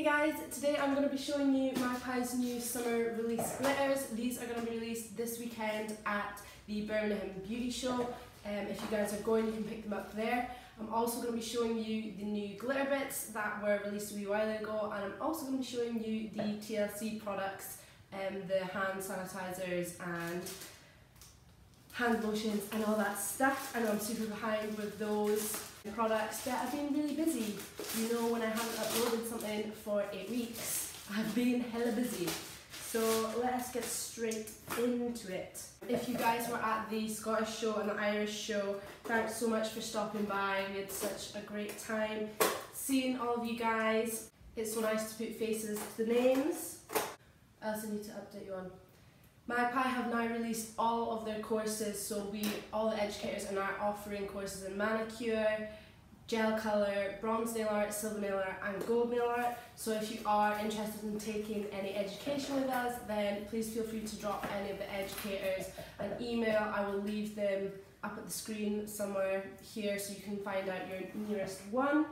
Hey guys, today I'm going to be showing you Magpie's new summer release glitters. These are going to be released this weekend at the Birmingham Beauty Show. Um, if you guys are going, you can pick them up there. I'm also going to be showing you the new glitter bits that were released a wee while ago and I'm also going to be showing you the TLC products, um, the hand sanitizers and hand lotions and all that stuff. and I'm super behind with those products, but I've been really busy. You know, when I haven't uploaded something for eight weeks, I've been hella busy. So let's get straight into it. If you guys were at the Scottish show and the Irish show, thanks so much for stopping by. We had such a great time seeing all of you guys. It's so nice to put faces to the names. I also need to update you on Magpie have now released all of their courses, so we, all the educators are now offering courses in manicure, gel colour, bronze nail art, silver nail art and gold nail art. So if you are interested in taking any education with us, then please feel free to drop any of the educators an email. I will leave them up at the screen somewhere here so you can find out your nearest one.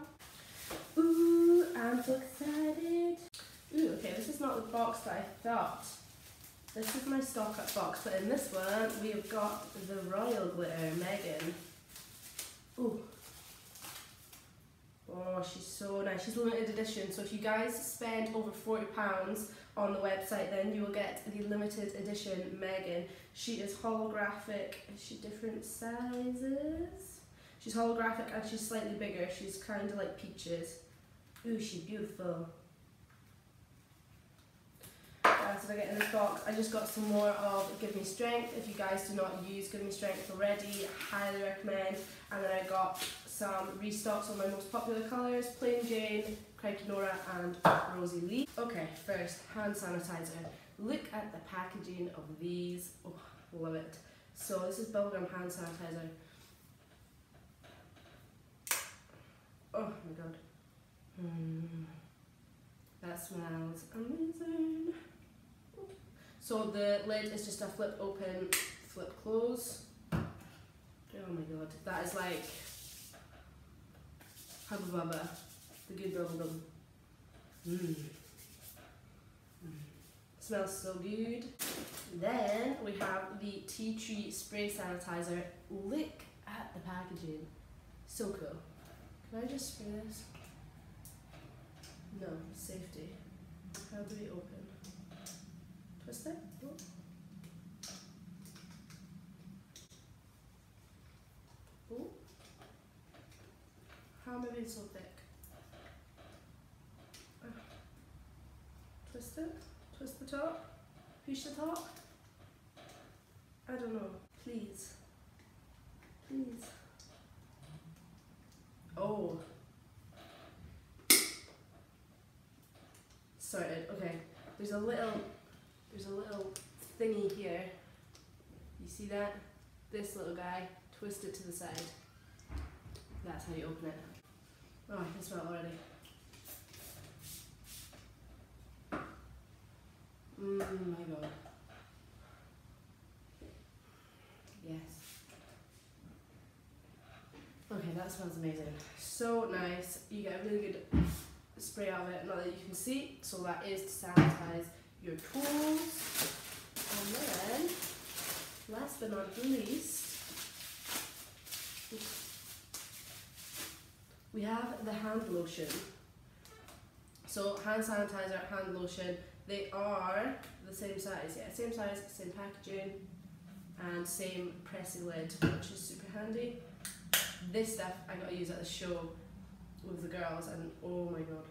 Ooh, I'm so excited. Ooh, okay, this is not the box that I thought. This is my stock up box, but in this one we've got the Royal Glitter Megan. Ooh. Oh, she's so nice. She's limited edition, so if you guys spend over £40 on the website, then you will get the limited edition Megan. She is holographic. Is she different sizes? She's holographic and she's slightly bigger. She's kind of like peaches. Ooh, she's beautiful did I get in this box? I just got some more of Give Me Strength. If you guys do not use Give Me Strength already, highly recommend. And then I got some restocks on my most popular colours, Plain Jane, Crikey Nora and Rosie Lee. Okay, first, hand sanitizer. Look at the packaging of these. Oh, love it. So this is bubblegum hand sanitizer. Oh my god. Mm. That smells amazing. So the lid is just a flip open, flip close. Oh my god, that is like Hubba Bubba, the good bubblegum. Mmm. Mm. Smells so good. Then we have the tea tree spray sanitizer. Look at the packaging. So cool. Can I just spray this? No, safety. How do we open? Oh. Ooh. How am I being so thick? Uh. Twist it. Twist the top. Push the top. I don't know. Please. Please. Oh. Sorted. Okay. There's a little there's a little thingy here. You see that? This little guy, twist it to the side. That's how you open it. Oh, I can smell already. Mmm, my god. Yes. Okay, that smells amazing. So nice. You get a really good spray of it, not that you can see. So that is to sanitize your tools. And then, last but not least, we have the hand lotion. So hand sanitizer, hand lotion, they are the same size, yeah, same size, same packaging, and same pressing lid, which is super handy. This stuff I got to use at the show with the girls, and oh my god,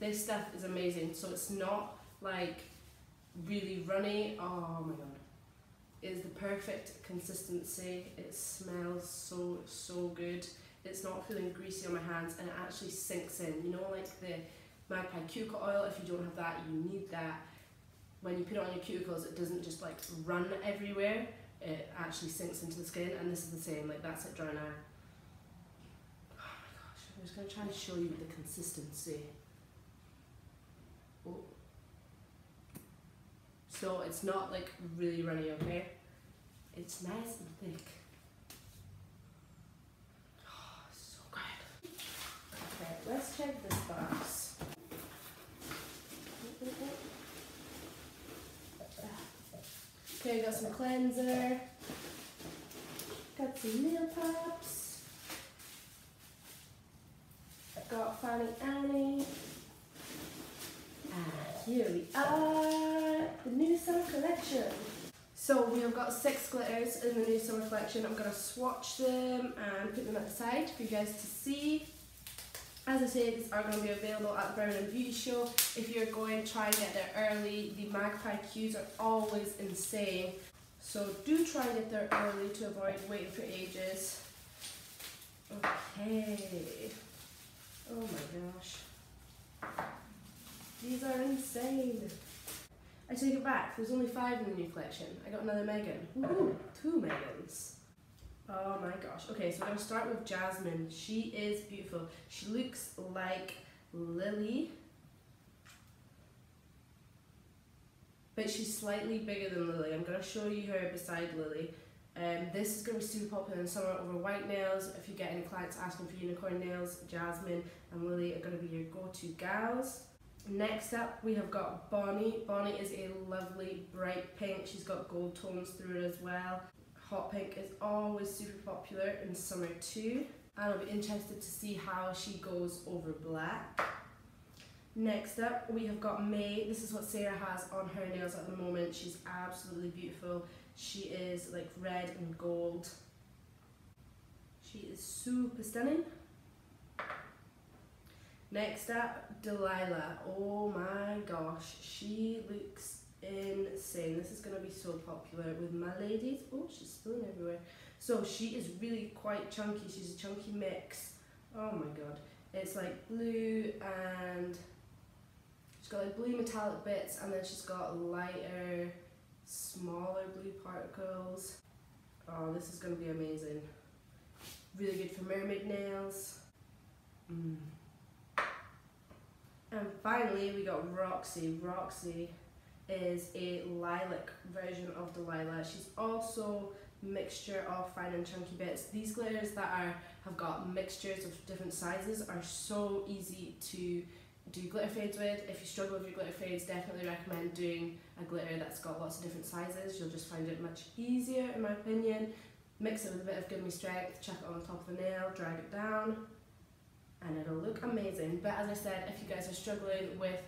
This stuff is amazing. So it's not like really runny. Oh my god. It is the perfect consistency. It smells so, so good. It's not feeling greasy on my hands and it actually sinks in. You know like the Magpie cuticle oil, if you don't have that, you need that. When you put it on your cuticles, it doesn't just like run everywhere. It actually sinks into the skin and this is the same, like that's it dry now. Oh my gosh, I'm just to try and show you the consistency. So it's not like really runny okay? It's nice and thick. Oh, so good. Okay, let's check this box. Okay, got some cleanser. Got some nail pops. Got Fanny Annie here we are, the new summer collection. So we have got six glitters in the new summer collection. I'm going to swatch them and put them at the side for you guys to see. As I said, these are going to be available at the Birmingham Beauty Show. If you're going, try and get there early. The magpie queues are always insane. So do try and get there early to avoid waiting for ages. Okay. Oh my gosh. These are insane. I take it back, there's only five in the new collection. I got another Megan. Ooh, two Megans. Oh my gosh. Okay, so I'm going to start with Jasmine. She is beautiful. She looks like Lily. But she's slightly bigger than Lily. I'm going to show you her beside Lily. Um, this is going to be super popular in summer over white nails. If you get any clients asking for unicorn nails, Jasmine and Lily are going to be your go-to gals. Next up, we have got Bonnie. Bonnie is a lovely bright pink. She's got gold tones through it as well. Hot pink is always super popular in summer too. I'll be interested to see how she goes over black. Next up, we have got May. This is what Sarah has on her nails at the moment. She's absolutely beautiful. She is like red and gold. She is super stunning. Next up, Delilah. Oh my gosh, she looks insane. This is going to be so popular with my ladies. Oh, she's spilling everywhere. So she is really quite chunky. She's a chunky mix. Oh my god. It's like blue and she's got like blue metallic bits and then she's got lighter, smaller blue particles. Oh, this is going to be amazing. Really good for mermaid nails. Mm. And finally, we got Roxy. Roxy is a lilac version of Delilah. She's also mixture of fine and chunky bits. These glitters that are have got mixtures of different sizes are so easy to do glitter fades with. If you struggle with your glitter fades, definitely recommend doing a glitter that's got lots of different sizes. You'll just find it much easier in my opinion. Mix it with a bit of Give Me Strength, chuck it on the top of the nail, drag it down and it'll look amazing. But as I said, if you guys are struggling with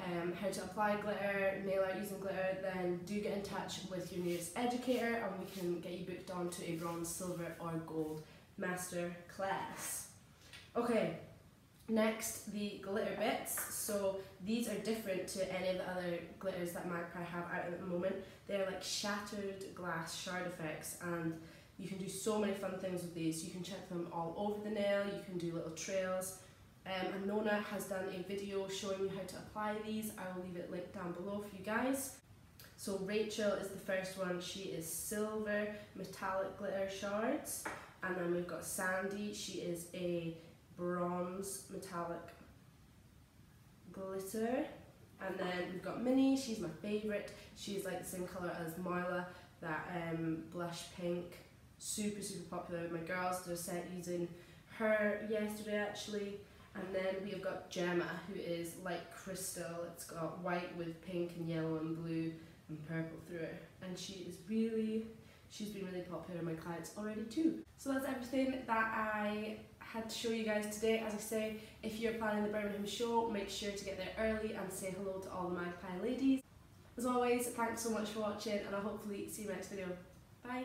um, how to apply glitter, nail art using glitter, then do get in touch with your nearest educator and we can get you booked on to a bronze, silver or gold master class. Okay, next the glitter bits. So these are different to any of the other glitters that Magpie have out at the moment. They're like shattered glass shard effects and you can do so many fun things with these. You can check them all over the nail, you can do little trails. Um, and Nona has done a video showing you how to apply these. I will leave it linked down below for you guys. So Rachel is the first one. She is silver metallic glitter shards. And then we've got Sandy. She is a bronze metallic glitter. And then we've got Minnie. She's my favourite. She's like the same colour as Marla, that um, blush pink super super popular with my girls. They're set using her yesterday actually. And then we've got Gemma who is like crystal. It's got white with pink and yellow and blue and purple through it. And she is really, she's been really popular with my clients already too. So that's everything that I had to show you guys today. As I say, if you're planning the Birmingham show, make sure to get there early and say hello to all the Magpie ladies. As always, thanks so much for watching and I'll hopefully see you next video. Bye!